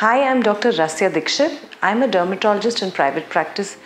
Hi, I'm Dr. Rasya Dixit. I'm a dermatologist in private practice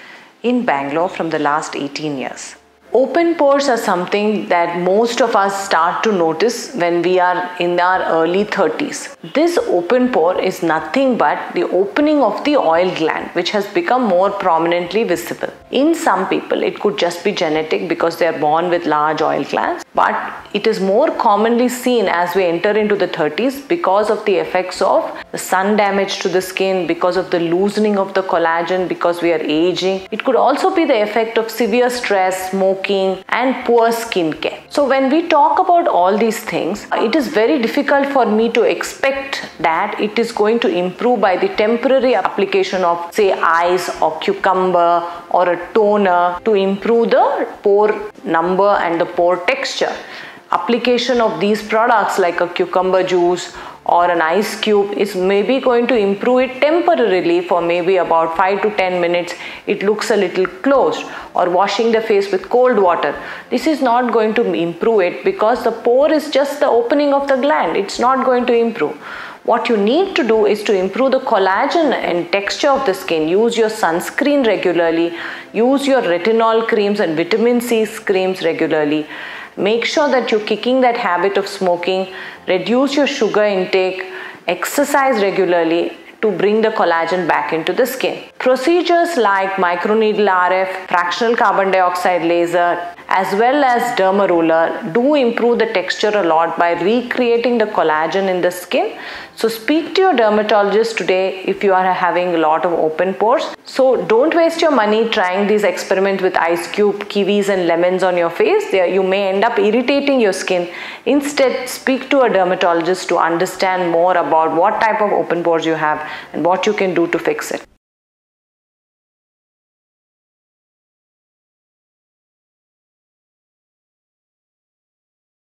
in Bangalore from the last 18 years. Open pores are something that most of us start to notice when we are in our early 30s. This open pore is nothing but the opening of the oil gland, which has become more prominently visible. In some people, it could just be genetic because they are born with large oil glands, but it is more commonly seen as we enter into the 30s because of the effects of the sun damage to the skin, because of the loosening of the collagen, because we are aging. It could also be the effect of severe stress, smoking, and poor skin care. So, when we talk about all these things, it is very difficult for me to expect that it is going to improve by the temporary application of, say, ice or cucumber or a toner to improve the pore number and the pore texture. Application of these products like a cucumber juice or an ice cube is maybe going to improve it temporarily for maybe about 5 to 10 minutes. It looks a little closed or washing the face with cold water. This is not going to improve it because the pore is just the opening of the gland. It's not going to improve what you need to do is to improve the collagen and texture of the skin. Use your sunscreen regularly. Use your retinol creams and vitamin C creams regularly. Make sure that you're kicking that habit of smoking. Reduce your sugar intake. Exercise regularly to bring the collagen back into the skin. Procedures like microneedle RF, fractional carbon dioxide laser, as well as derma roller do improve the texture a lot by recreating the collagen in the skin. So speak to your dermatologist today if you are having a lot of open pores. So don't waste your money trying these experiments with ice cube, kiwis and lemons on your face. There you may end up irritating your skin. Instead, speak to a dermatologist to understand more about what type of open pores you have and what you can do to fix it.